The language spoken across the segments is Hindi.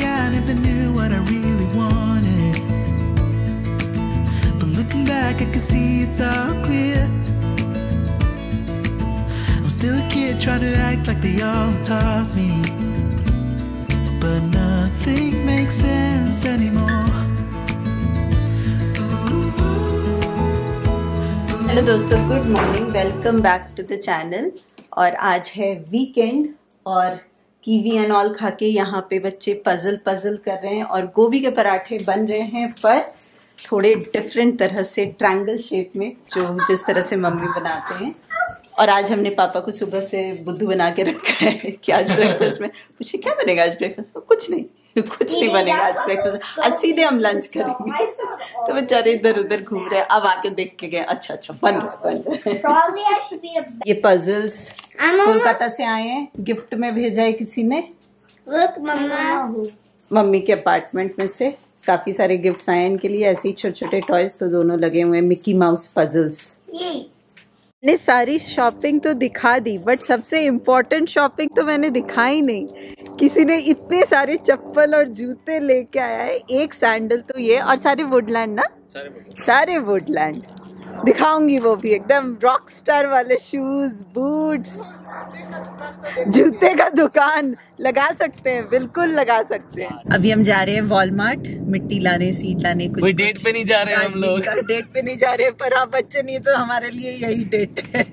I never knew what I really wanted. But looking back, I can see it's all clear. I'm still a kid trying to act like they all taught me. But nothing makes sense anymore. Hello दोस्तों good morning welcome back to the channel और आज है वीकेंड और कीवी एंड ऑल खा के यहाँ पे बच्चे पजल पजल कर रहे हैं और गोभी के पराठे बन रहे हैं, पर थोड़े डिफरेंट तरह से ट्रायंगल शेप में, जो जिस तरह से मम्मी बनाते हैं। और आज हमने पापा को सुबह से बुद्धू बना के रखा है कि आज ब्रेकफास्ट में, पूछे, क्या बनेगा आज ब्रेकफास्ट में कुछ नहीं। कुछ नहीं बनेगा आज ब्रेकफास्ट आज सीधे हम लंच करेंगे। तो बेचारे इधर उधर घूम रहे अब आके देख के गए। अच्छा अच्छा बन रहा बन रहा है। ये पजल्स कोलकाता से आए हैं। गिफ्ट में भेजा है किसी ने? Look, मम्मी के अपार्टमेंट में से। काफ़ी सारे गिफ्ट्स आए हैं इनके लिए। ऐसे ही छोटे छोटे टॉयज तो दोनों लगे हुए हैं। Mickey Mouse puzzles. मैंने सारी शॉपिंग तो दिखा दी बट सबसे इम्पोर्टेंट शॉपिंग तो मैंने दिखाई नहीं। किसी ने इतने सारे चप्पल और जूते लेके आया है एक सैंडल तो ये और सारे वुडलैंड ना? सारे वुडलैंड दिखाऊँगी वो भी एकदम रॉक स्टार वाले शूज़ बूट्स जूते का दुकान लगा सकते हैं बिल्कुल लगा सकते हैं। अभी हम जा रहे हैं वॉलमार्ट मिट्टी लाने सीट लाने कुछ कोई डेट पे नहीं जा रहे हैं हम लोग। डेट पे नहीं जा रहे पर आप बच्चे नहीं तो हमारे लिए यही डेट है।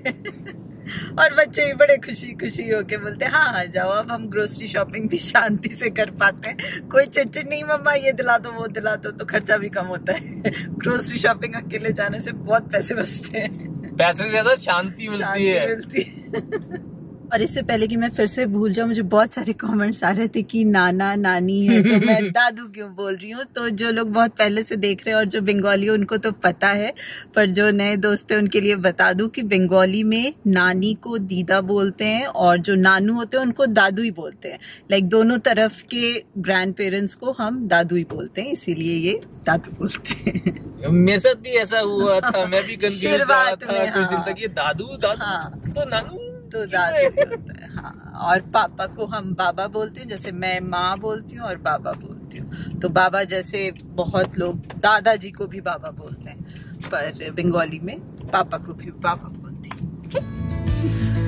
और बच्चे भी बड़े खुशी खुशी होके बोलते हैं हाँ हाँ जाओ अब हम ग्रोसरी शॉपिंग भी शांति से कर पाते हैं। कोई चिड़चिड़ नहीं मम्मा ये दिला दो वो दिला दो तो खर्चा भी कम होता है। ग्रोसरी शॉपिंग अकेले जाने से बहुत पैसे बचते हैं। पैसे से ज़्यादा शांति मिलती है। मिलती है। और इससे पहले कि मैं फिर से भूल जाऊँ मुझे बहुत सारे कमेंट्स आ रहे थे कि नाना नानी है तो मैं दादू क्यों बोल रही हूँ तो जो लोग बहुत पहले से देख रहे हैं और जो बंगाली है, उनको तो पता है पर जो नए दोस्त हैं उनके लिए बता दूँ कि बंगाली में नानी को दीदा बोलते हैं और जो नानू होते हैं उनको दादू ही बोलते हैं लाइक दोनों तरफ़ के ग्रैंड पेरेंट्स को हम दादू ही बोलते हैं इसीलिए ये दादू बोलते हैं मेरे साथ भी ऐसा हुआ था मैं भी कंफ्यूज था कुछ दिन हाँ। तक ये दादू दादू हाँ। तो नानू तो दादी होता है। हाँ और पापा को हम बाबा बोलते हैं, जैसे मैं माँ बोलती हूँ और बाबा बोलती हूँ। तो बाबा जैसे बहुत लोग दादाजी को भी बाबा बोलते हैं, पर बंगाली में पापा को भी बाबा बोलते हैं।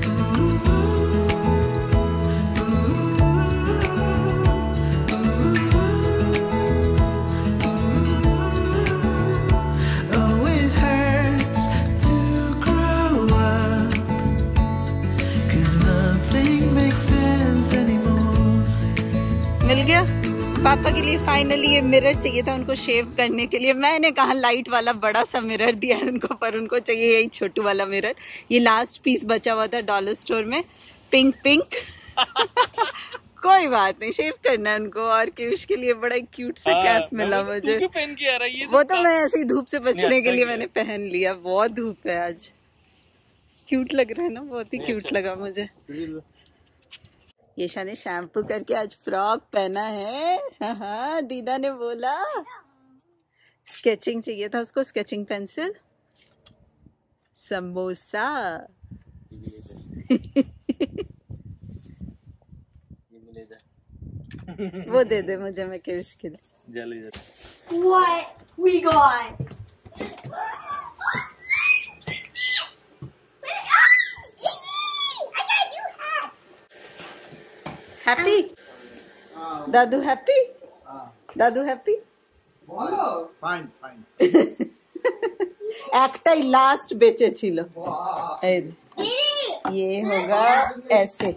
पापा के लिए फाइनली ये मिरर चाहिए था उनको शेव करने के लिए। मैंने कहा लाइट वाला बड़ा सा मिरर दिया है उनको पर उनको चाहिए यही छोटू वाला मिरर ये लास्ट पीस बचा हुआ था डॉलर स्टोर में। पिंक पिंक कोई बात नहीं शेव करना है उनको। और कि उसके लिए बड़ा क्यूट सा हाँ, कैप मिला मुझे। पहन के आ रहा है वो तो मैं ऐसे ही धूप से बचने अच्छा के लिए मैंने पहन लिया। बहुत धूप है आज। क्यूट लग रहा है ना बहुत ही क्यूट अच्छा। लगा मुझे। येशा ने शैम्पू करके आज फ्रॉक पहना है। हाँ हाँ दीदा ने बोला। स्केचिंग चाहिए था उसको स्केचिंग पेंसिल। समोसा। वो दे दे मुझे मैं के उसके लिए। जल्दी जल्दी। What we got? I got you hat. Happy दादू हैप्पी दादू हैप्पी ফাইন ফাইন একটাই লাস্ট বেঁচে ছিল এই দে। Didi. ये होगा ऐसे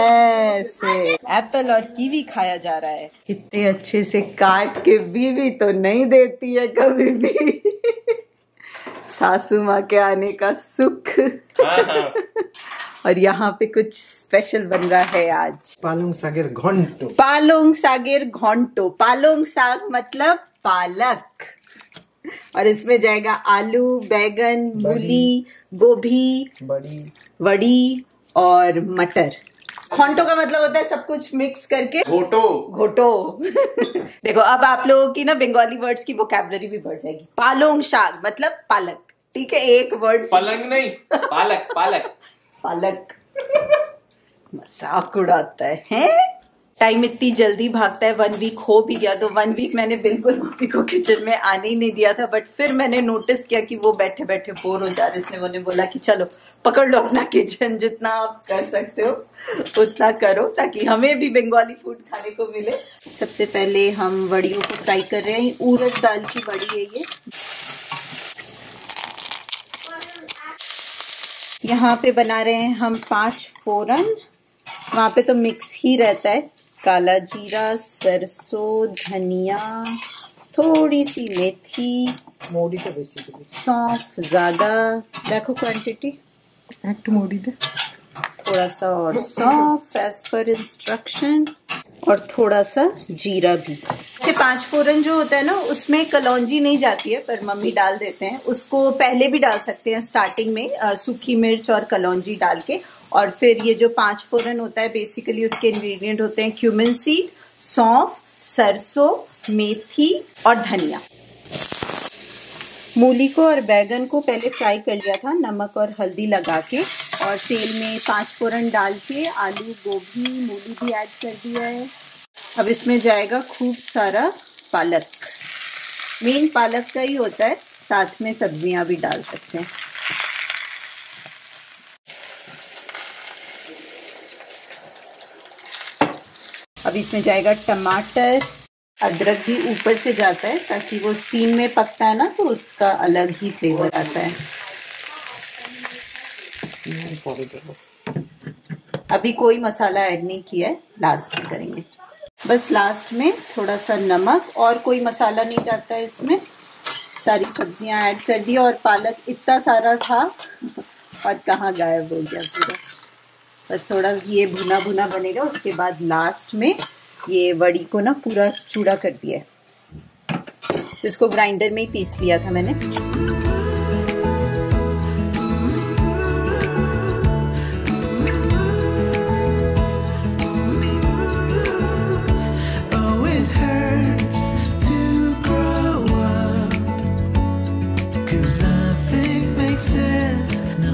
ऐसे एप्पल और कीवी खाया जा रहा है कितने अच्छे से काट के बीवी तो नहीं देती है कभी भी सासू माँ के आने का सुख। हाँ, हाँ। और यहाँ पे कुछ स्पेशल बन रहा है आज। पालोंग सागर घोंटो। पालोंग सागर घोंटो। पालोंग साग मतलब पालक। और इसमें जाएगा आलू बैगन मूली गोभी बड़ी। वड़ी और मटर। खोंटो का मतलब होता है सब कुछ मिक्स करके। घोटो। घोटो। देखो अब आप लोगों की ना बंगाली वर्ड्स की वोकेबलरी भी बढ़ जाएगी। पालोंग शाग मतलब पालक। ठीक है एक वर्ड पलंग नहीं पालक पालक। पालक। मज़ाक उड़ाता है हैं? टाइम इतनी जल्दी भागता है वन वीक हो भी गया तो वन वीक मैंने बिल्कुल मम्मी को किचन में आने ही नहीं दिया था बट फिर मैंने नोटिस किया कि वो बैठे बैठे बोर हो जा रहे इसलिए उन्होंने बोला कि चलो, पकड़ लो अपना किचन जितना आप कर सकते हो, उतना करो, ताकि हमें भी बंगाली फ़ूड खाने को मिले। सबसे पहले हम वड़ियों को फ्राई कर रहे हैं। उड़द दाल की वड़ी है ये। यहाँ पे बना रहे हैं हम पाँच फोरन। वहाँ पे तो मिक्स ही रहता है। काला जीरा सरसों धनिया थोड़ी सी मेथी मोड़ी तो बेसिकली सौंफ ज़्यादा। देखो क्वांटिटी एक मोड़ी दे। थोड़ा सा और सौंफ एज पर इंस्ट्रक्शन और थोड़ा सा जीरा भी। से पाँच फोरन जो होता है ना उसमें कलौंजी नहीं जाती है पर मम्मी डाल देते हैं। उसको पहले भी डाल सकते हैं स्टार्टिंग में सूखी मिर्च और कलौंजी डाल के। और फिर ये जो पाँच फोरन होता है बेसिकली उसके इंग्रेडिएंट होते हैं क्यूमिन सीड सौंफ, सरसों, मेथी और धनिया। मूली को और बैगन को पहले फ्राई कर लिया था, नमक और हल्दी लगा के और तेल में पाँच फोरन डाल के आलू, गोभी, मूली भी ऐड कर दिया है। अब इसमें जाएगा खूब सारा पालक। मेन पालक का ही होता है, साथ में सब्ज़ियाँ भी डाल सकते हैं। अब इसमें जाएगा टमाटर। अदरक भी ऊपर से जाता है ताकि वो स्टीम में पकता है ना तो उसका अलग ही फ्लेवर आता है। अभी कोई मसाला ऐड नहीं किया है लास्ट में करेंगे। बस लास्ट में थोड़ा सा नमक और कोई मसाला नहीं जाता है इसमें। सारी सब्ज़ियाँ ऐड कर दी और पालक इतना सारा था, और कहाँ गायब हो गया पूरा। बस थोड़ा ये भुना भुना बनेगा उसके बाद लास्ट में ये वड़ी को ना पूरा चूड़ा कर दिया है। तो इसको ग्राइंडर में ही पीस लिया था मैंने।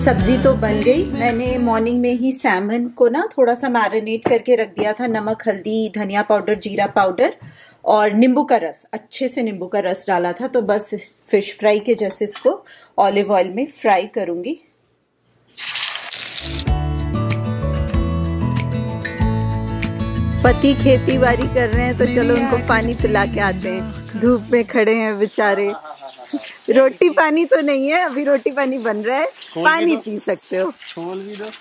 सब्ज़ी तो बन गई। मैंने मॉर्निंग में ही सैमन को ना थोड़ा सा मैरिनेट करके रख दिया था। नमक, हल्दी, धनिया पाउडर जीरा पाउडर और नींबू का रस। अच्छे से नींबू का रस डाला था। तो बस फ़िश फ्राई के जैसे इसको ऑलिव ऑयल में फ्राई करूँगी। पति खेती बाड़ी कर रहे हैं तो चलो उनको पानी पिला के आते हैं। धूप में खड़े हैं बेचारे। रोटी पानी तो नहीं है अभी रोटी पानी बन रहा है। पानी पी सकते हो। खोल भी दो।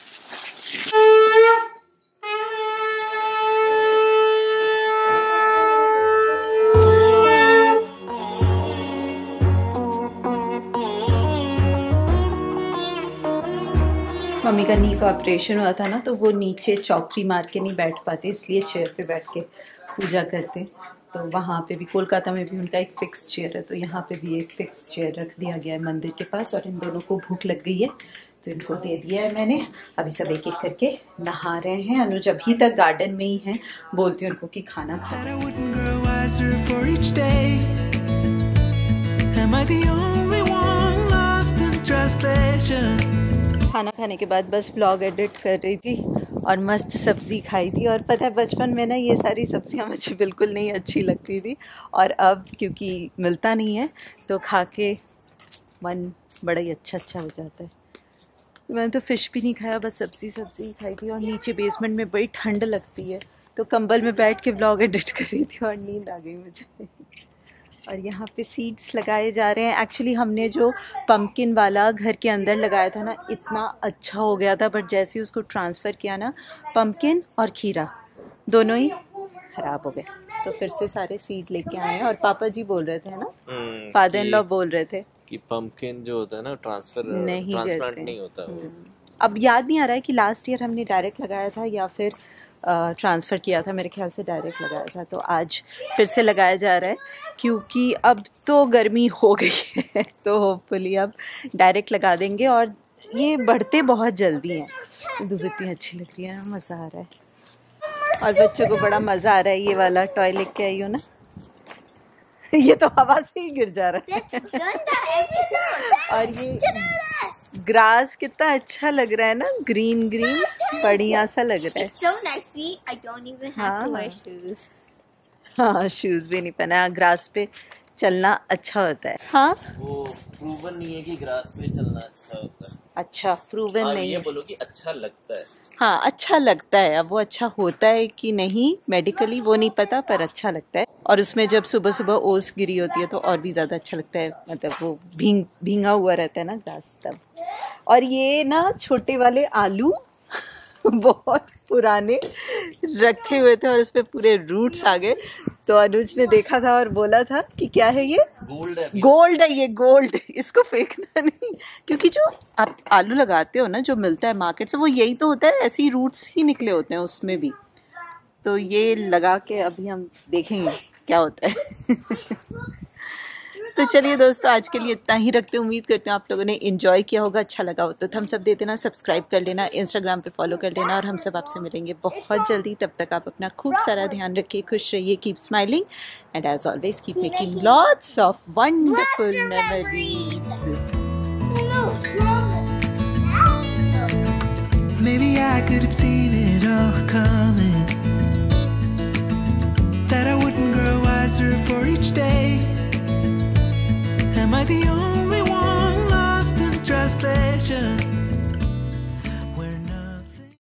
मम्मी का नी का ऑपरेशन हुआ था ना तो वो नीचे चौकरी मार के नहीं बैठ पाते इसलिए चेयर पे बैठ के पूजा करते। तो वहाँ पे भी कोलकाता में भी उनका एक फिक्स चेयर है तो यहाँ पे भी एक फिक्स चेयर रख दिया गया है मंदिर के पास और इन दोनों को भूख लग गई है तो इनको दे दिया है मैंने। अभी सब एक एक करके नहा रहे हैं। अनुज अभी तक गार्डन में ही है बोलती हूँ उनको कि खाना खा? खाना खाने के बाद बस ब्लॉग एडिट कर रही थी। और मस्त सब्ज़ी खाई थी। और पता है, बचपन में ना ये सारी सब्ज़ियाँ मुझे बिल्कुल नहीं अच्छी लगती थी। और अब क्योंकि मिलता नहीं है तो खा के मन बड़ा ही अच्छा अच्छा हो जाता है। मैंने तो फ़िश भी नहीं खाया, बस सब्ज़ी सब्ज़ी ही खाई थी। और नीचे बेसमेंट में बड़ी ठंड लगती है तो कंबल में बैठ के ब्लॉग एडिट कर रही थी और नींद आ गई मुझे। और यहाँ पे सीड्स लगाए जा रहे हैं। एक्चुअली हमने जो पम्पकिन वाला घर के अंदर लगाया था ना इतना अच्छा हो गया था बट जैसे ही उसको ट्रांसफ़र किया ना पम्पकिन और खीरा दोनों ही ख़राब हो गए। तो फिर से सारे सीड लेके आए हैं और पापा जी बोल रहे थे ना? हम्म, फादर इन लॉ बोल रहे थे। कि पंपकिन जो होता है ना ट्रांसफ़र नहीं नहीं होता अब याद नहीं आ रहा है कि लास्ट ईयर हमने डायरेक्ट लगाया था या फिर ट्रांसफ़र किया था मेरे ख्याल से डायरेक्ट लगाया था तो आज फिर से लगाया जा रहा है क्योंकि अब तो गर्मी हो गई है तो होपफुली अब डायरेक्ट लगा देंगे और ये बढ़ते बहुत जल्दी हैं। इतनी अच्छी लग रही है ना मज़ा आ रहा है। और बच्चों को बड़ा मज़ा आ रहा है ये वाला टॉय लेके आई हो ना। ये तो हवा से ही गिर जा रहा है। और ये ग्रास कितना अच्छा लग रहा है ना ग्रीन ग्रीन बढ़िया सा लग रहा है। So nice. हाँ। हाँ शूज़ भी नहीं पहना ग्रास पे चलना अच्छा होता है। हाँ। वो प्रूवन नहीं है कि ग्रास पे चलना अच्छा होता है। अच्छा प्रूवन नहीं ये है। बोलो कि अच्छा लगता है। हाँ अच्छा लगता है। अब वो अच्छा होता है कि नहीं मेडिकली वो नहीं पता पर अच्छा लगता है। और उसमें जब सुबह सुबह ओस गिरी होती है तो और भी ज़्यादा अच्छा लगता है। मतलब वो भींग भींगा हुआ रहता है ना घास तब। और ये ना छोटे वाले आलू बहुत पुराने रखे हुए थे और उस पर पूरे रूट्स आ गए। तो अनुज ने देखा था और बोला था कि क्या है ये? गोल्ड है। गोल्ड है ये गोल्ड इसको फेंकना नहीं क्योंकि जो आप आलू लगाते हो ना जो मिलता है मार्केट से वो यही तो होता है ऐसे ही रूट्स ही निकले होते हैं उसमें भी। तो ये लगा के अभी हम देखेंगे क्या होता है। तो चलिए दोस्तों आज के लिए इतना ही रखते हैं उम्मीद करते हैं आप लोगों ने इन्जॉय किया होगा अच्छा लगा हो तो हम सब देते ना सब्सक्राइब कर लेना इंस्टाग्राम पे फॉलो कर लेना और हम सब आपसे मिलेंगे बहुत जल्दी तब तक आप अपना खूब सारा ध्यान रखिए खुश रहिए keep smiling and as always keep making lots of wonderful memories Maybe I could have seen it all coming. That I wouldn't grow wiser for each day. Am I the only one lost in translation?